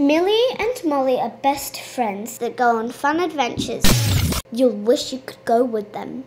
Millie and Molly are best friends that go on fun adventures. You'll wish you could go with them.